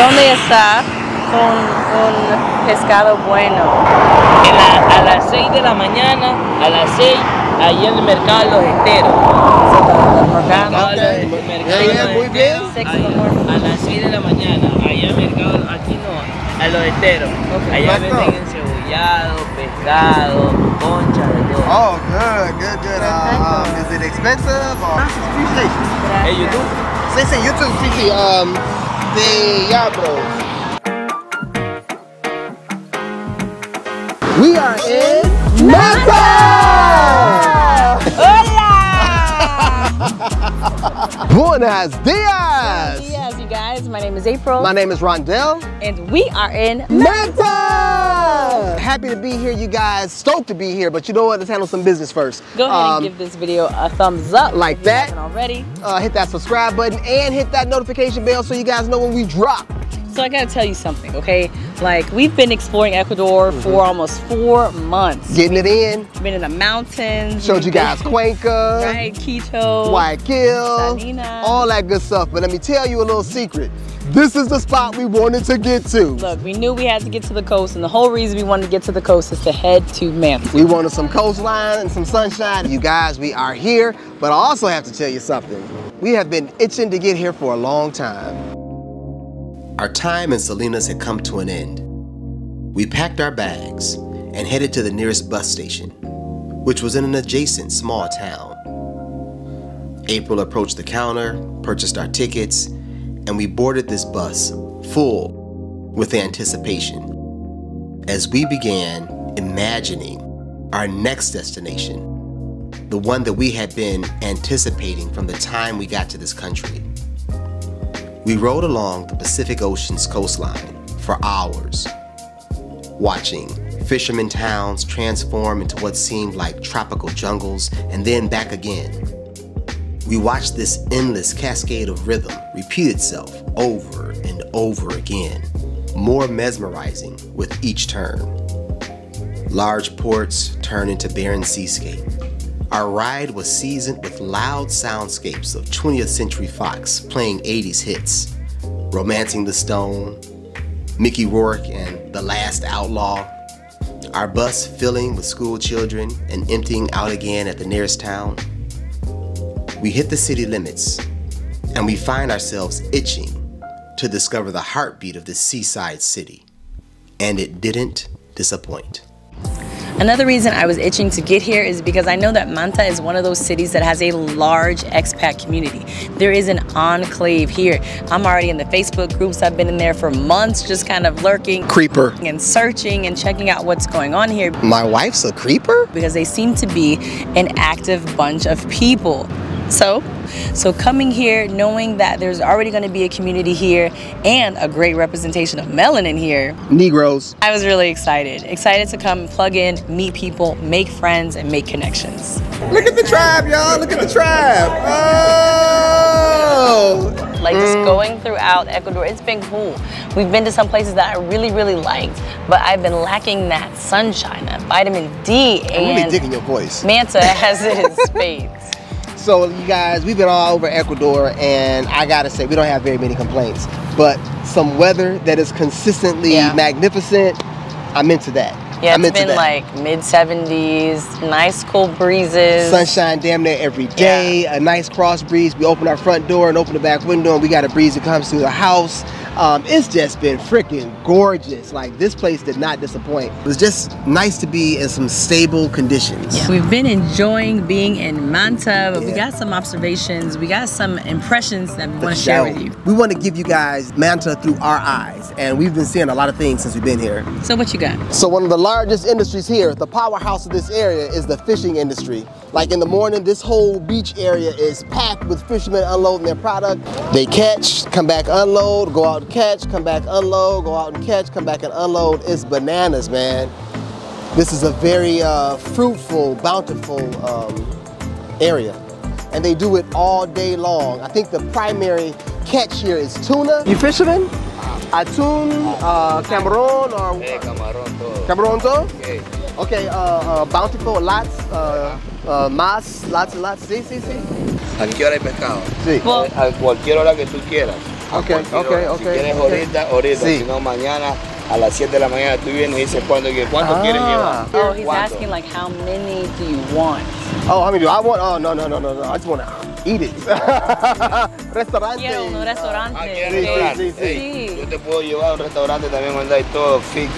¿Dónde está un, un pescado bueno? En la- a las 6 de la mañana, a las 6, ahí en el mercado de los esteros. Mercado de los- Ok. mercado muy bien. morning. A las 6 de la mañana, allá en el mercado, aquí no, a los esteros. Allá Perfecto. venden encebollado, pescado, concha, de todo. Oh, good, good, good. Uh, um, is it expensive or? En YouTube. Sí, sí, YouTube, sí, sí. Um, Diablos. We are in Manta! Buenos dias! Yes, you guys. My name is April. My name is Rondell. and we are in Manta! Happy to be here, you guys. Stoked to be here, but you know what? Let's handle some business first. Go ahead Um, and give this video a thumbs up. like if you that. haven't already. uh, hit that subscribe button and hit that notification bell so you guys know when we drop. So I gotta tell you something, okay? Like we've been exploring Ecuador Mm-hmm. for almost four months. Getting it in. Been in the mountains. Showed you guys Cuenca, right, Quito. Guayaquil, Salina. all that good stuff. But let me tell you a little secret. This is the spot we wanted to get to. Look, we knew we had to get to the coast, and the whole reason we wanted to get to the coast is to head to Manta. We wanted some coastline and some sunshine. You guys, we are here, but I also have to tell you something. We have been itching to get here for a long time. Our time in Salinas had come to an end. We packed our bags and headed to the nearest bus station, which was in an adjacent small town. April approached the counter, purchased our tickets, and we boarded this bus full with anticipation as we began imagining our next destination, the one that we had been anticipating from the time we got to this country. We rode along the Pacific Ocean's coastline for hours, watching fishermen towns transform into what seemed like tropical jungles and then back again. We watched this endless cascade of rhythm repeat itself over and over again, more mesmerizing with each turn. Large ports turn into barren seascape. Our ride was seasoned with loud soundscapes of 20th Century Fox playing 80s hits, Romancing the Stone, Mickey Rourke and The Last Outlaw. Our bus filling with school children and emptying out again at the nearest town. We hit the city limits and we find ourselves itching to discover the heartbeat of this seaside city. And it didn't disappoint. Another reason I was itching to get here is because I know that Manta is one of those cities that has a large expat community. There is an enclave here. I'm already in the Facebook groups. I've been in there for months, just kind of lurking Creeper. and searching and checking out what's going on here My wife's a creeper? because they seem to be an active bunch of people. So, so coming here, knowing that there's already going to be a community here and a great representation of melanin here, Negroes. I was really excited. Excited to come plug in, meet people, make friends, and make connections. Look at the tribe, y'all. Look at the tribe. Oh. Like just going throughout Ecuador, it's been cool. We've been to some places that I really, really liked, but I've been lacking that sunshine, that vitamin D, I'm really digging your voice. Manta has it in spades. So, you guys, we've been all over Ecuador, and I gotta say, we don't have very many complaints. But some weather that is consistently Yeah. magnificent, I'm into that. Yeah, it's been that. like mid 70s, nice cool breezes. Sunshine damn near every day, a nice cross breeze. We open our front door and open the back window, and we got a breeze that comes through the house. Um, it's just been freaking gorgeous. Like, this place did not disappoint. It was just nice to be in some stable conditions. We've been enjoying being in Manta, but we got some observations, we got some impressions that we want to share with you. We want to give you guys Manta through our eyes, and we've been seeing a lot of things since we've been here. So, what you got? So one of the largest industries here, the powerhouse of this area, is the fishing industry. Like in the morning, this whole beach area is packed with fishermen unloading their product. They catch, come back unload, go out and catch, come back unload, go out and catch, come back and unload. It's bananas, man. This is a very uh, fruitful, bountiful um, area. And they do it all day long. I think the primary catch here is tuna. You fishermen? Atún, uh, camarón, or camarón todo. Camarón todo? Okay, uh, uh, bountiful, lots, uh, más, lots and lots. Sí, sí, sí. ¿A qué hora hay pescado? Sí. A cualquier hora que tú quieras. Okay, cualquier okay, hora. okay, Si quieres okay. ahorita, ahorita. Sí. Si no, mañana a las 7 de la mañana tú vienes y dices cuánto, quieres- cuánto Ah. quieres llevar. Oh, he's ¿Cuánto? asking like how many do you want? Oh, how many do I want? Oh, no, no, no, no, no. I just want to eat it. Restaurante. Quiero un restaurante. Ah, ¿quieres Sí, restaurante? sí, sí, Ey, sí. Yo te puedo llevar a un restaurante también donde hay todo, fix,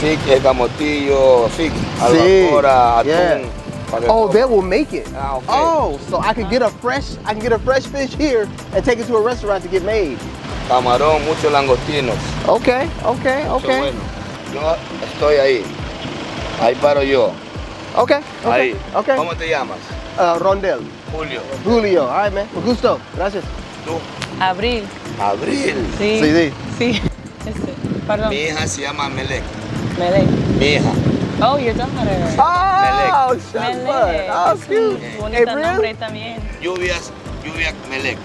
fix, el camotillo, fix, Sí, albacora, atún. yeah. Oh, they will make it. Ah, okay. Oh, so I can get a fresh, I can get a fresh fish here and take it to a restaurant to get made. Camarón, muchos langostinos. Okay, okay, okay, bueno. Yo estoy ahí. Ahí paro yo. okay, okay, Ahí. okay. ¿Cómo te llamas? Uh, Rondel, Julio. Julio. All right, man. With gusto. Gracias. Tú. Abril. Abril. Sí. Sí, sí. Sí. Este, perdón. Mi hija se llama Melek. Melek. Mi hija. Oh, your daughter. Oh, shut Melek. Oh, Es un cute. bonito April? nombre también. Lluvias, Lluvia Melek.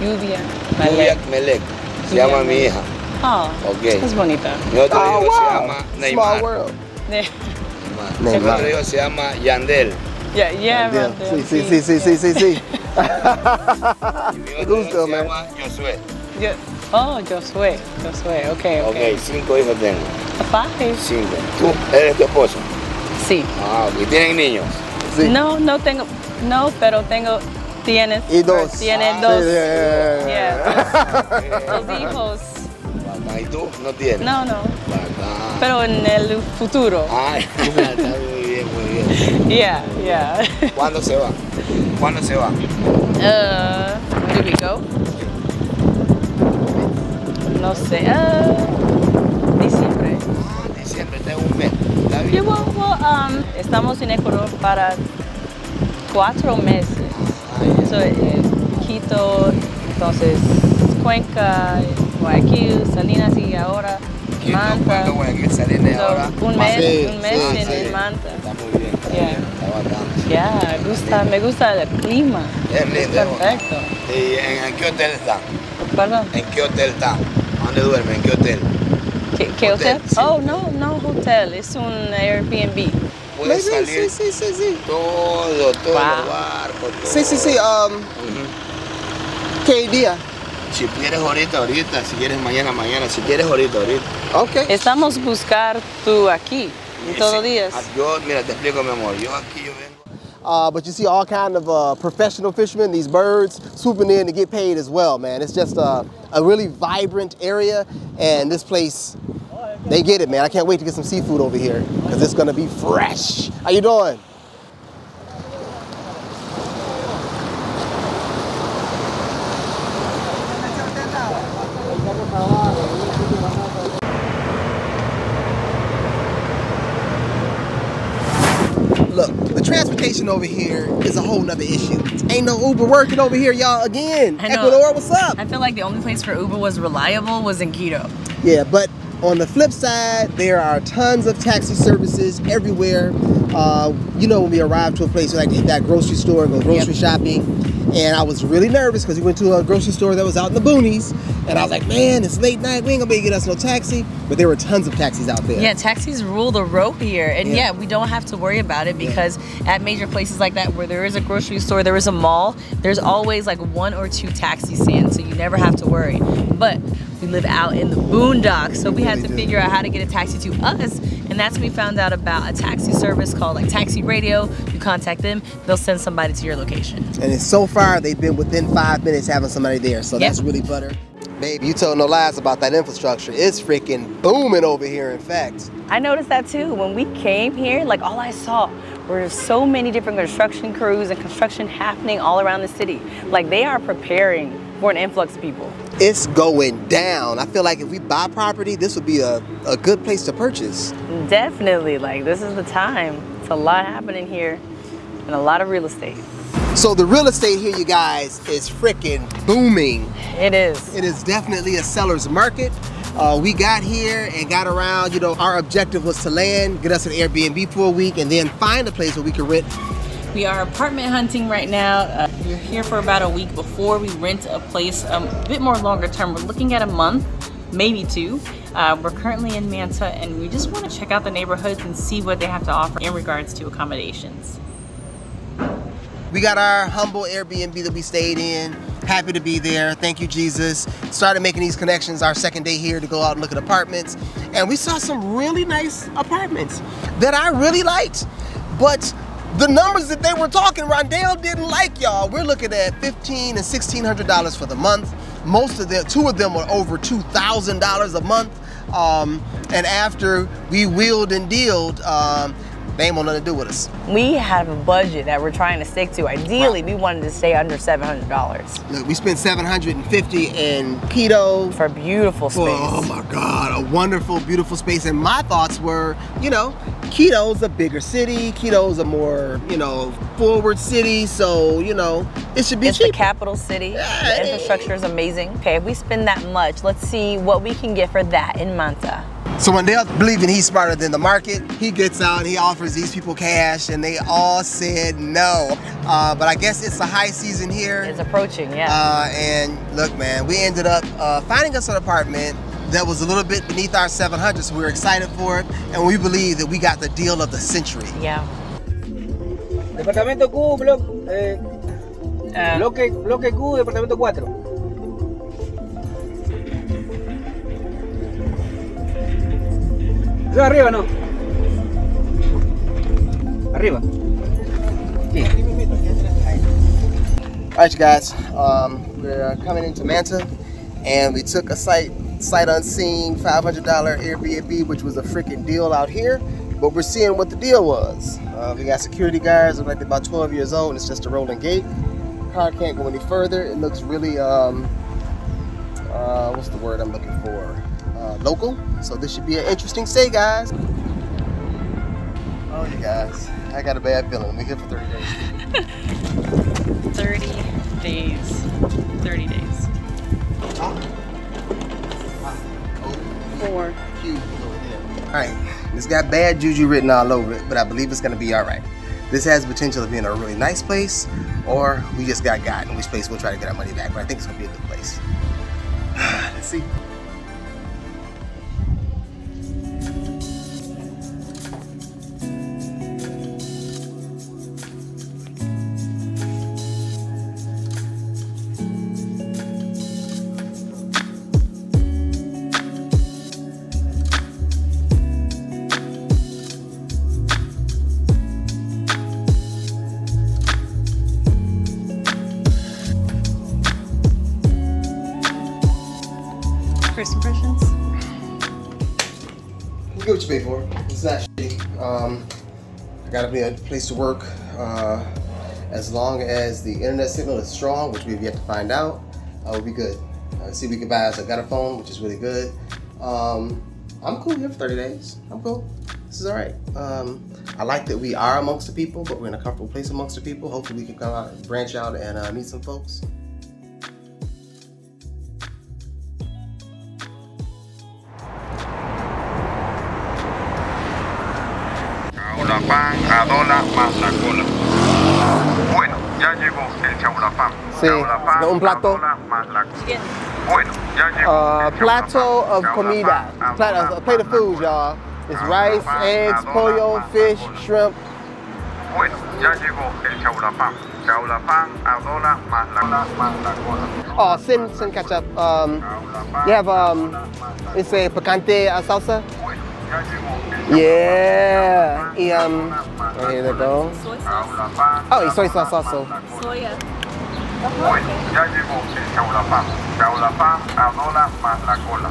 Lluvia. Lluvia Melek. Melek. Se Lluvia llama mi Melek. hija. Oh, Ok. es bonita. Mi otro Oh, hijo se wow. llama Small Neymar. world. De- Neymar. Mi Neymar. otro hijo se llama Yandel. Yeah, yeah, Yeah. Rondel, Sí, sí, sí, sí, sí, sí, sí. Y mi otro Gusto, hijo se man. llama Josué. Yo- oh, Josué. Josué, ok, Ok, ok. cinco hijos tengo. Five. Cinco. ¿Tú eres tu esposo? Sí. Ah, ok. ¿Tienen niños? Sí. No, no tengo, no, pero tengo, tienes. Y dos. Tienes Ah, dos. Sí, yeah, yeah, dos, dos hijos. ¿Y tú? ¿No tienes? No, no, Bacán. pero en el futuro. Ay, está muy bien, muy bien. Yeah, yeah. ¿Cuándo se va? ¿Cuándo se va? Uh, where do we go? No sé. Uh, diciembre. Ah, diciembre, tengo un mes. ¿Está bien? um, estamos en Ecuador para cuatro meses. Ay, So, eh, Quito, entonces Cuenca, Guayaquil, Salinas y ahora Quito, Manta. ¿Cuándo voy a que salir de So, ahora? un mes, Sí, un mes sí, en, sí. en Manta. Está muy bien. Está, Yeah. bien, está. Ya, gusta, me gusta el clima. Es lindo. es perfecto. ¿Y en, en qué hotel están? Perdón, ¿En qué hotel están? ¿A ¿Dónde duermen? ¿En qué hotel? ¿qué, qué Hotel, hotel? sí. Oh, no, no hotel, es un Airbnb. Puedes Sí, salir sí, sí, sí, sí. todo, todo Wow. el barco, todo. Sí, sí, sí. Um, Ujú. ¿Qué día? Si quieres ahorita, ahorita. Si quieres mañana, mañana. Si quieres ahorita, ahorita. Okay. Estamos buscar tú aquí, Y todos sí, días. ah, Yo, mira, te explico, mi amor. Yo aquí, yo vengo. Uh, but you see all kind of uh, professional fishermen, these birds swooping in to get paid as well, man. It's just a really vibrant area, and this place, they get it, man. I can't wait to get some seafood over here because it's gonna be fresh. How you doing? Look, the transportation over here is a whole nother issue. Ain't no Uber working over here, y'all. Again. Ecuador, what's up? I feel like the only place for Uber was reliable was in Quito. Yeah, but on the flip side, there are tons of taxi services everywhere. Uh, you know, when we arrive to a place like that grocery store and go grocery shopping, and I was really nervous because we went to a grocery store that was out in the boonies, and I was like, man, it's late night, we ain't gonna be able to get us no taxi. But there were tons of taxis out there. Yeah, taxis rule the road here. And Yeah. yeah. we don't have to worry about it because at major places like that where there is a grocery store, there is a mall, there's always like one or two taxi stands. So you never have to worry. But we live out in the boondocks. So we had to do. figure out how to get a taxi to us. And that's when we found out about a taxi service called like Taxi Radio. You contact them, they'll send somebody to your location. And so far they've been within five minutes having somebody there. So Yep. that's really butter. Babe, you told no lies about that infrastructure. It's freaking booming over here, in fact. I noticed that too. When we came here, like all I saw were so many different construction crews and construction happening all around the city. Like they are preparing for an influx of people. It's going down. I feel like if we buy property, this would be a, a good place to purchase. Definitely, like this is the time. It's a lot happening here and a lot of real estate. So the real estate here, you guys, is freaking booming. It is. It is definitely a seller's market. Uh, we got here and got around. You know, our objective was to land, get us an Airbnb for a week, and then find a place where we could rent. We are apartment hunting right now. Uh, we're here for about a week before we rent a place um, a bit more longer term. We're looking at a month, maybe two. Uh, we're currently in Manta and we just want to check out the neighborhoods and see what they have to offer in regards to accommodations. We got our humble Airbnb that we stayed in. Happy to be there. Thank you, Jesus. Started making these connections our second day here to go out and look at apartments. And we saw some really nice apartments that I really liked. But the numbers that they were talking, Rondell didn't like y'all. We're looking at fifteen and sixteen hundred dollars for the month. Most of them, two of them were over two thousand dollars a month. Um, and after we wheeled and dealed, um, they ain't want nothing to do with us. We have a budget that we're trying to stick to. Ideally, we wanted to stay under $700 Look, we spent 750 in Quito. for a beautiful oh, space. Oh my God, a wonderful, beautiful space. And my thoughts were, you know, Quito's a bigger city. Quito's a more, you know, forward city. So, you know, it should be It's the capital city. Yeah. The infrastructure is amazing. Okay, if we spend that much, let's see what we can get for that in Manta. So when they're believing he's smarter than the market, he gets out and he offers these people cash, and they all said no. Uh, but I guess it's the high season here. It's approaching, yeah. Uh, and look, man, we ended up uh, finding us an apartment that was a little bit beneath our 700, so we were excited for it, and we believe that we got the deal of the century. yeah. Departamento Q, bloque, eh, Uh, bloque, bloque Q, departamento 4. ¿Eso arriba no? Arriba. Sí. All right, you guys, um, we're coming into Manta, and we took a sight, sight unseen $500 Airbnb, which was a freaking deal out here. But we're seeing what the deal was. Uh, we got security guards, look like about 12 years old, and it's just a rolling gate. Car can't go any further. It looks really, um, uh, what's the word I'm looking for? Uh, local. So this should be an interesting stay, guys. Oh, you guys, I got a bad feeling. We're here for 30 days. 30 days. 30 days. Four. All right, it's got bad juju written all over it, but I believe it's gonna be all right. This has the potential of being a really nice place, or we just got got, in which place we'll try to get our money back. But I think it's gonna be a good place. Let's see. First impressions? You get what you pay for. It's not shitty. Um, I gotta be a place to work. Uh, as long as the internet signal is strong, which we've yet to find out, uh, we'll be good. Uh, see, we can buy us I got a gutter phone, which is really good. Um, I'm cool here for 30 days. I'm cool. This is all right. Um, I like that we are amongst the people, but we're in a comfortable place amongst the people. Hopefully, we can come out, branch out, and uh, meet some folks. Chaulafán a dólar más la cola. Bueno, ya llegó el chaulafán. Sí, Chaulafán un plato. a dólar más la cola. Bueno, ya llegó Uh, el plato chaulafán. of comida. Chaulafán a Plat- dólar a plate of food, y'all. It's Chaulafán rice, eggs, dólar pollo, más fish, shrimp. Bueno, ya llegó el chaulafán. Chaulafán a dólar más la cola. Más la cola. Oh, sin sin ketchup. Um, you have a um, dólar it's a picante uh, salsa. Bueno, ya llegó el Yeah. Y, um, oh, here they go. Soy sauce. Oh, y soy sauce also. Soya. Bueno, ya llegó el chaulafán. Chaulafán a más la cola.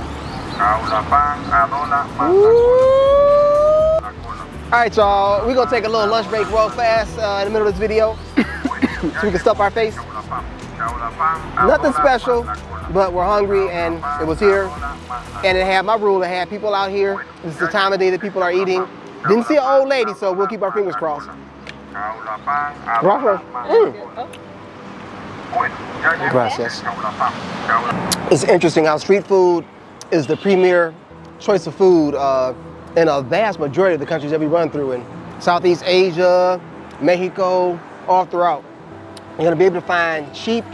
Chaulafán a más. La cola. All right, y'all. We're gonna take a little lunch break real fast uh, in the middle of this video, so we can stuff our face. Chaulafán. Chaulafán a Nothing special, más la cola. but we're hungry and it was here. And it had my rule. It had people out here. This is the time of day that people are eating. Didn't see an old lady, so we'll keep our fingers crossed. Chaulafán Gracias. dólar más la Mm. cola. Bueno, ya llegó Gracias. el chaulafán. Chaulafán. It's interesting how street food is the premier choice of food uh, in a vast majority of the countries that we run through in Southeast Asia, Mexico, all throughout. You're gonna be able to find cheap,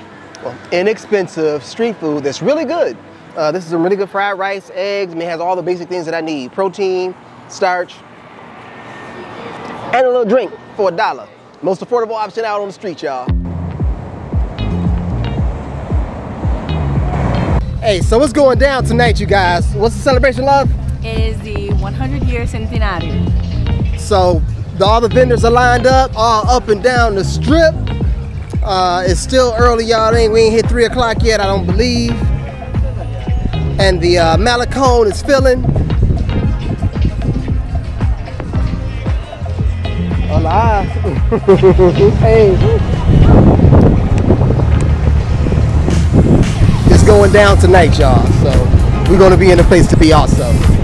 well, inexpensive street food that's really good. Uh, this is some really good fried rice, eggs. I mean, it has all the basic things that I need: protein, starch, and a little drink for a dollar. Most affordable option out on the street, y'all. Hey, so what's going down tonight, you guys? What's the celebration, love? It is the 100 year centenario. So the, all the vendors are lined up, all up and down the strip. Uh, it's still early, y'all. Ain't we ain't hit three o'clock yet? I don't believe. And the uh, Malecón is filling. Hola. hey. It's going down tonight, y'all. So we're gonna be in a place to be also.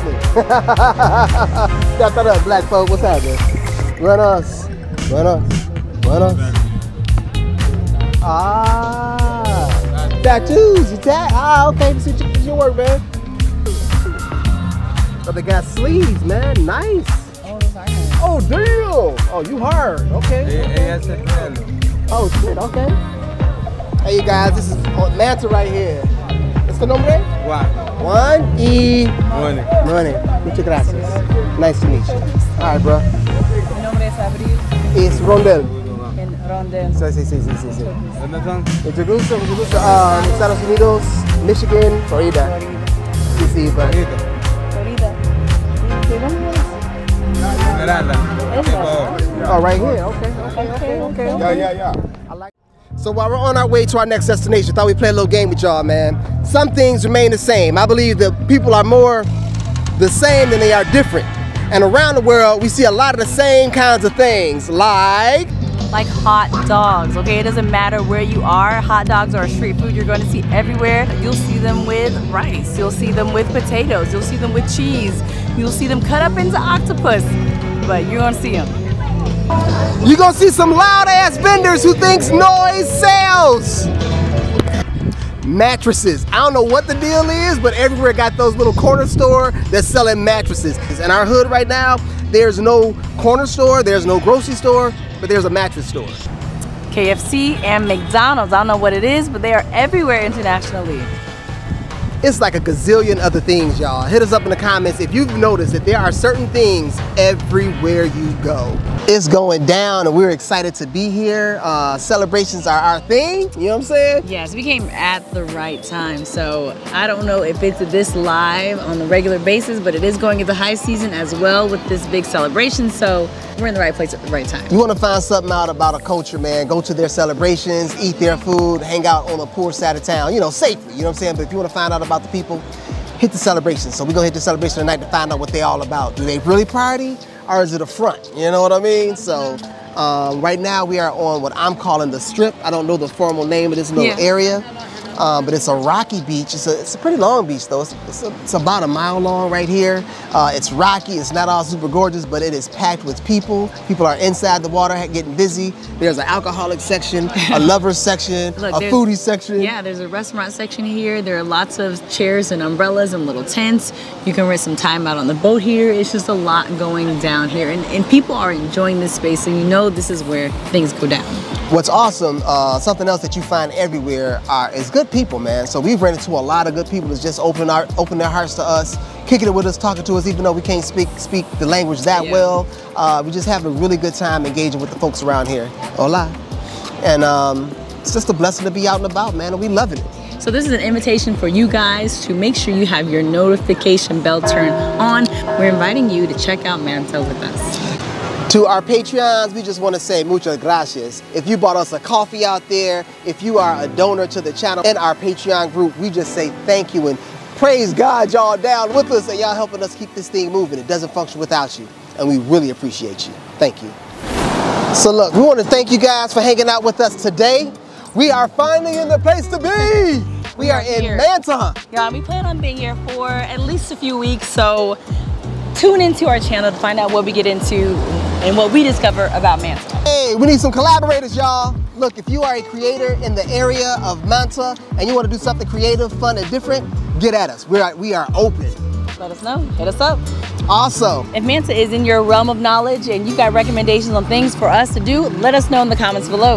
Happening? Step that up, black folk. What's happening? Buenos. Buenos. Buenos. Ah. Tattoos. You tat? Ah, okay. This is your, this is your work, man. So they got sleeves, man. Nice. Oh, damn. Oh, you hard. Okay. Oh, shit. Okay. Hey, you guys. This is oh, Manta right here. ¿Es tu nombre? Juan y Money. Muchas gracias. Nice to meet you. All right, bro. Mi nombre es Abril It's Rondel. en Rondel. Sí, sí, sí, sí, sí. sí. Mucho gusto, mucho gusto. Ah, Estados Unidos, Michigan, Florida. Sí, sí, but Florida. ¿De dónde es? oh, right here. Okay, okay, okay, okay. Yeah, yeah, yeah. So while we're on our way to our next destination, I thought we'd play a little game with y'all, man. Some things remain the same. I believe that people are more the same than they are different. And around the world, we see a lot of the same kinds of things, like Like hot dogs, okay? It doesn't matter where you are. Hot dogs are a street food you're going to see everywhere. You'll see them with rice. You'll see them with potatoes. You'll see them with cheese. You'll see them cut up into octopus. But you're going to see them. You're gonna see some loud ass vendors who thinks noise sells. Mattresses. I don't know what the deal is, but everywhere got those little corner store that's selling mattresses. In our hood right now, there's no corner store, there's no grocery store, but there's a mattress store. KFC and McDonald's. I don't know what it is, but they are everywhere internationally. It's like a gazillion other things, y'all. Hit us up in the comments if you've noticed that there are certain things everywhere you go. It's going down and we're excited to be here. Uh, celebrations are our thing, you know what I'm saying? Yes, we came at the right time. So I don't know if it's this live on a regular basis, but it is going into high season as well with this big celebration. So we're in the right place at the right time. You want to find something out about a culture, man, go to their celebrations, eat their food, hang out on the poor side of town, you know, safely, you know what I'm saying? But if you want to find out about the people, hit the celebration. So we're going to hit the celebration tonight to find out what they all about. Do they really party or is it a front? You know what I mean? So um, right now we are on what I'm calling the strip. I don't know the formal name of this little Yeah. area. Um, but it's a rocky beach. It's a, it's a pretty long beach though. It's, it's, a, it's about a mile long right here. Uh, it's rocky. It's not all super gorgeous, but it is packed with people. People are inside the water getting busy. There's an alcoholic section, a lovers section, Look, a foodie section. Yeah, there's a restaurant section here. There are lots of chairs and umbrellas and little tents. You can rent some time out on the boat here. It's just a lot going down here. And, and people are enjoying this space, so you know this is where things go down. What's awesome, uh, something else that you find everywhere are, is good people, man. So we've ran into a lot of good people that's just open our open their hearts to us, kicking it with us, talking to us, even though we can't speak speak the language that Yeah. well. Uh, we just have a really good time engaging with the folks around here. Hola. And um, it's just a blessing to be out and about, man, and we loving it. So this is an invitation for you guys to make sure you have your notification bell turned on. We're inviting you to check out Manta with us. To our Patreons, we just want to say muchas gracias. If you bought us a coffee out there, if you are a donor to the channel and our Patreon group, we just say thank you and praise God y'all down with us and y'all helping us keep this thing moving. It doesn't function without you, and we really appreciate you. Thank you. So look, we want to thank you guys for hanging out with us today. We are finally in the place to be. We are in here. Manta. Yeah, we plan on being here for at least a few weeks, so tune into our channel to find out what we get into and what we discover about Manta. Hey, we need some collaborators, y'all. Look, if you are a creator in the area of Manta and you want to do something creative, fun, and different, get at us. We are, we are open. Let us know. Hit us up. Also, If Manta is in your realm of knowledge and you got recommendations on things for us to do, let us know in the comments below.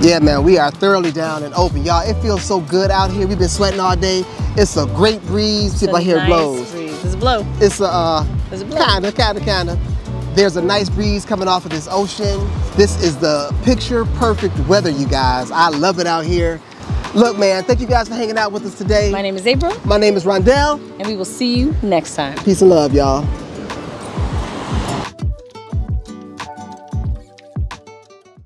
yeah, man, we are thoroughly down and open. Y'all, it feels so good out here. We've been sweating all day. It's a great breeze. See if It's a I hear it nice blows. Breeze. Does it blow? It's a, uh, Does it blow? kinda, kinda, kinda. There's a nice breeze coming off of this ocean. This is the picture perfect weather, you guys. I love it out here. Look, man, thank you guys for hanging out with us today. My name is April, My name is Rondell. and we will see you next time. Peace and love, y'all.